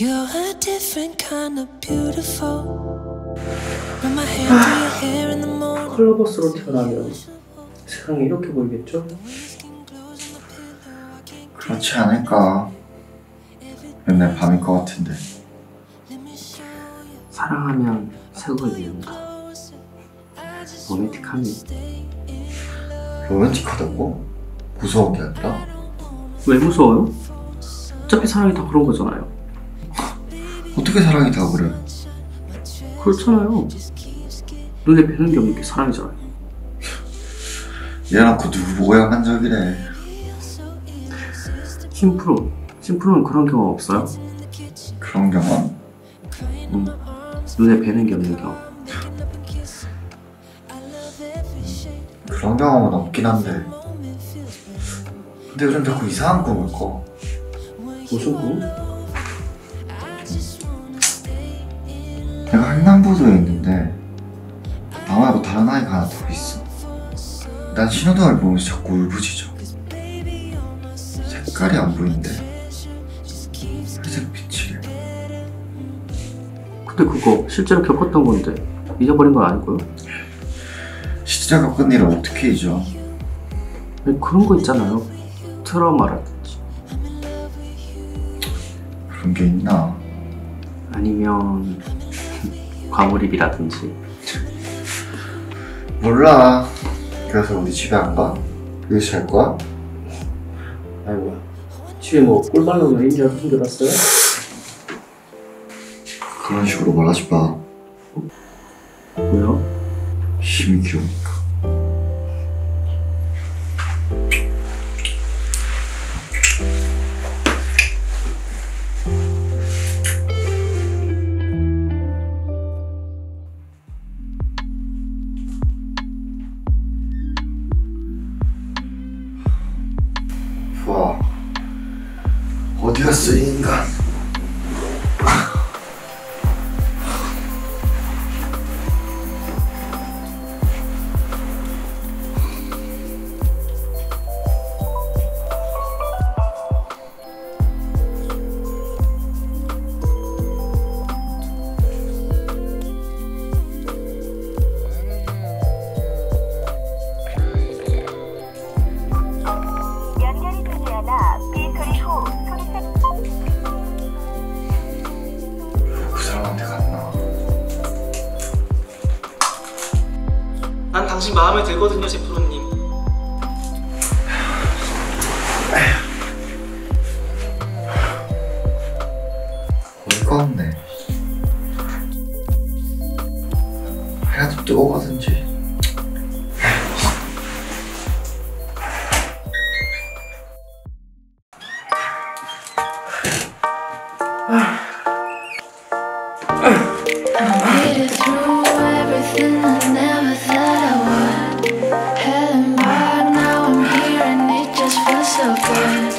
You're a different kind of beautiful. Run my hand through your hair in the morning. 컬러버스로 태어나면 세상이 이렇게 보이겠죠? 그렇지 않을까. 맨날 밤일 것 같은데. 사랑하면 색을 입는다. 로맨틱하니 로맨틱하다고? 무서운 게 아니라? 왜 무서워요? 어차피 사랑이 다 그런 거잖아요. 어떻게 사랑이 다 그래? 그렇잖아요. 눈에 뵈는 게 없는 게 사랑이잖아요. 얘놓고 누구 모양 한 적이래. 심프로, 심프로는 그런 경험 없어요? 그런 경험? 음, 눈에 뵈는 게 없는 경험. 그런 경험은 없긴 한데. 근데 요즘 자꾸 이상한 꿈을 꿔. 무슨 꿈? 횡단보도에 있는데 나 말고 다른 아이가 하나 더 있어. 난 신호등을 보면서 자꾸 울부짖어. 색깔이 안 보이는데 회색 빛이래. 근데 그거 실제로 겪었던 건데 잊어버린 건 아니고요? 진짜 겪은 일을 어떻게 잊어? 아니, 그런 거 있잖아요. 트라우마라든지 그런 게 있나? 아니면 과몰입이라든지 몰라. 그래서 우리 집에 안 가? 여기서 잘 거야? 아이고야 집에 뭐 꿀빨로 여인이라도 숨겨놨어요? 그런 식으로 말하지 마. 왜요? 힘이 귀여우니까. 어디 갔어 이 인간? 마음에 들거든요, 제프로님. 어이가 없네. 하나도 뜨거워가든지.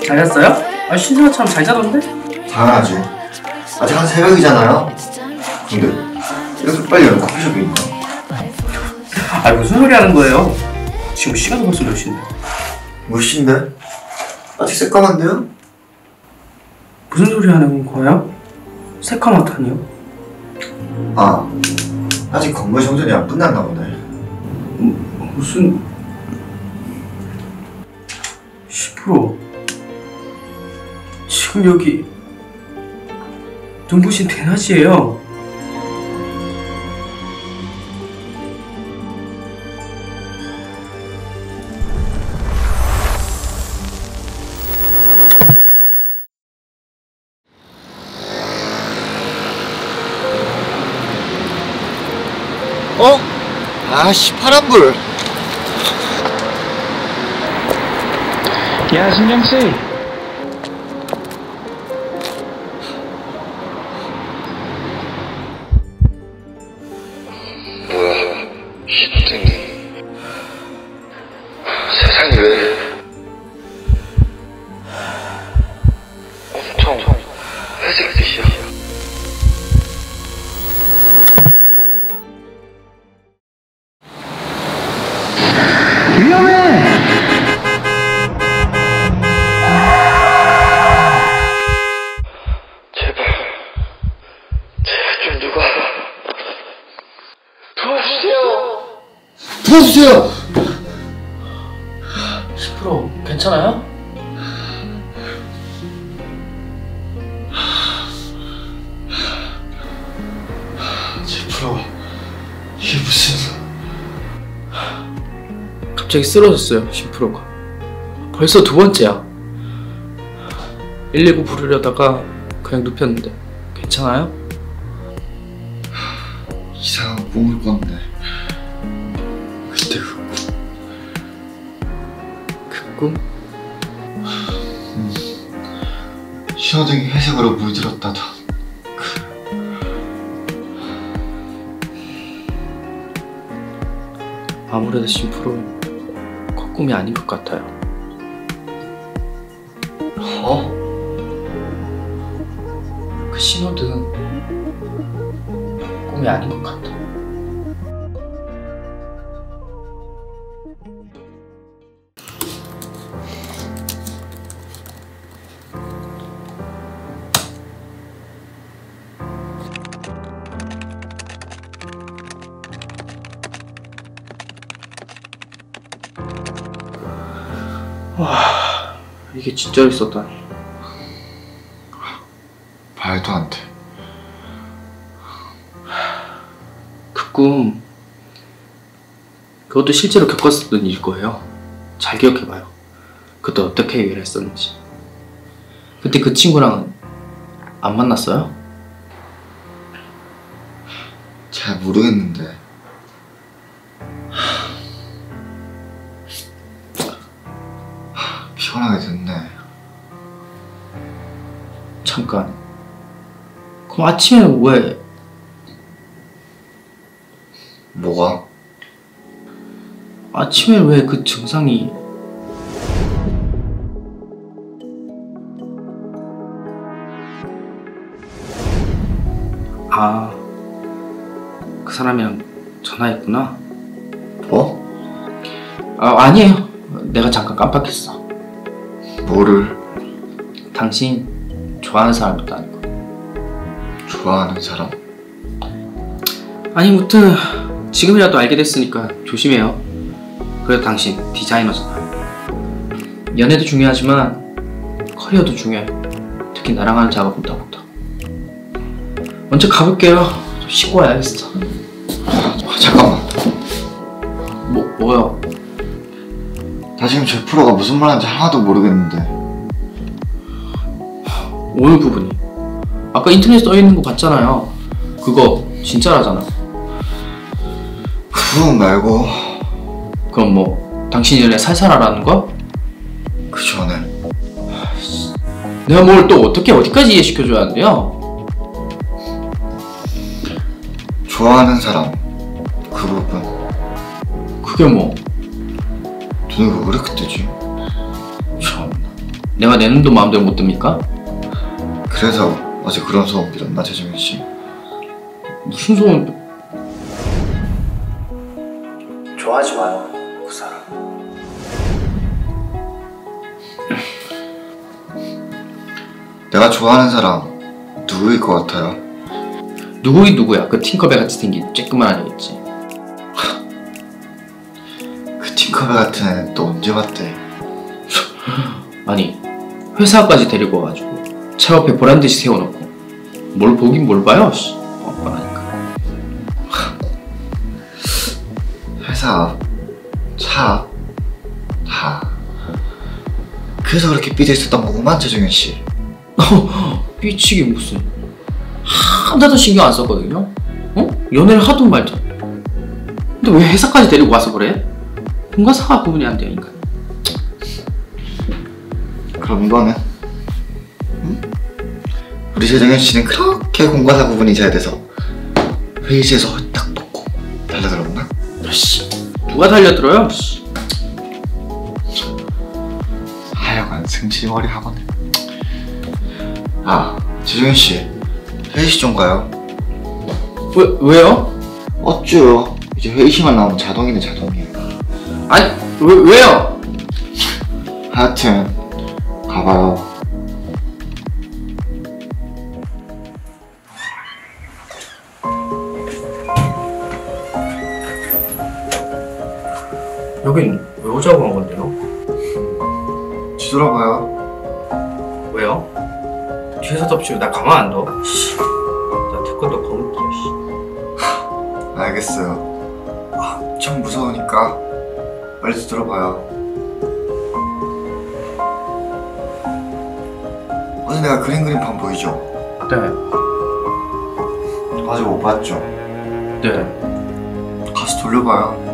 잘 잤어요? 아 신생아처럼 잘 자던데? 당연하지. 아직 한 새벽이잖아요. 근데 이렇게 빨리 여는 커피숍이 있나? 아 무슨 소리 하는 거예요? 지금 시간이 벌써 몇 시인데 몇 시인데? 아직 새까만데요? 무슨 소리 하는 거야? 새카맣다니요? 아, 아직 건물 정전이 안 끝났나 보네. 무슨 10% 지금 여기 눈부신 대낮이에요 어? 아씨, 파란불. 야, 신경씨. 도와주세요! 10% 괜찮아요? 이게 무슨 갑자기 쓰러졌어요 10%가 벌써 두 번째야 119 부르려다가 그냥 눕혔는데 괜찮아요? 이상한 꿈을 꿨네 그 꿈? 신호등이 회색으로 물들었다던 아무래도 10%는 헛꿈이 아닌 것 같아요 어? 그 신호등 꿈이 아닌 것 같아 와 이게 진짜로 있었다니 말도 안 돼 그 꿈 그것도 실제로 겪었었던 일일 거예요. 잘 기억해봐요. 그때 어떻게 얘기를 했었는지. 그때 그 친구랑은 안 만났어요? 잘 모르겠는데 잠깐. 그럼 아침에 왜 뭐가? 아침에 왜 그 증상이 아, 그 사람이랑 전화했구나. 뭐? 아, 아니에요. 내가 잠깐 깜빡했어. 뭐를 당신 좋아하는 사람 있다는 거. 좋아하는 사람? 아니, 무튼 지금이라도 알게 됐으니까 조심해요. 그래도 당신 디자이너잖아. 연애도 중요하지만 커리어도 중요해. 특히 나랑 하는 작업은 더욱더. 먼저 가볼게요. 좀 쉬고 와야겠어. 아, 잠깐만 뭐, 뭐야? 나 지금 제 프로가 무슨 말하는지 하나도 모르겠는데 오늘 부분이. 아까 인터넷에 써있는 거 봤잖아요. 그거 진짜라잖아. 그 부분 말고 그럼 뭐 당신이 연애 살살하라는 거야? 그 전에 내가 뭘 또 어떻게 어디까지 이해시켜줘야 하는데요? 좋아하는 사람 그 부분 그게 뭐? 눈이 왜 그렇게 뜨지? 참. 내가 내 눈도 마음대로 못 듭니까? 그래서 어제 그런 소원 빌었나 재정현 씨? 무슨 소원? 좋아하지 마요, 그 사람. 내가 좋아하는 사람 누구일 것 같아요? 누구이 누구야? 그 팅커벨 같이 생긴 쬐끄만한 애 있지. 그 팅커벨 같은 애는 또 언제 봤대? 아니 회사까지 데리고 와가지고 차 옆에 보란 듯이 세워놓고 뭘 보긴 뭘 봐요? 씨. 뻔뻔하니까. 회사, 차, 다. 그래서 그렇게 삐져 있었던 거구만 재정현 씨. 삐치기 무슨 하나도 신경 안 썼거든요. 어? 연애를 하도 말도. 근데 왜 회사까지 데리고 와서 그래? 공과사가 구분이 안 되니까. 그럼 이거는? 응? 우리 재정현 씨는 그렇게 공과사 구분이 잘 돼서 회의실에서 딱 놓고 달려들었나? 씨, 누가 달려들어요? 씨. 하여간 승질머리 학원을. 아, 재정현 씨 회의실 좀 가요. 왜 왜요? 어쭈요? 이제 회의실만 나오면 자동이네 자동이야. 아니 왜 왜요? 하여튼 가봐요. 하긴 왜 오자고 한 건데요? 뒤돌아봐요. 왜요? 뒤에서 덮치고 나 가만 안 둬. 씨. 나 태권도 거물이야 씨. 알겠어요. 아, 참 무서우니까 빨리 뒤돌아봐요. 어제 내가 그림 그린 판 보이죠? 네. 아직 못 봤죠? 네. 가서 돌려봐요.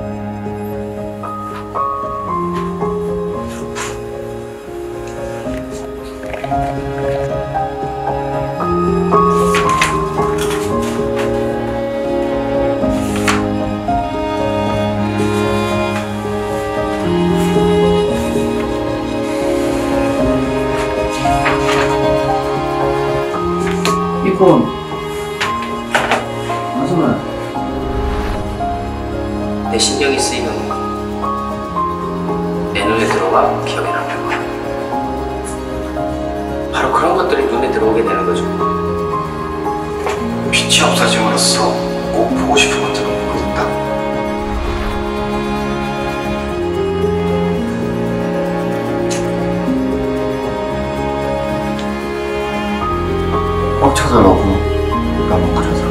무슨 내 신경이 쓰이는 거. 내 눈에 들어와 기억에 남는 거. 바로 그런 것들이 눈에 들어오게 되는 거죠. 빛이 없어짐으로써 꼭 보고 싶은 것들을 보게 된다. 꽉 찾아가고 나못 그려서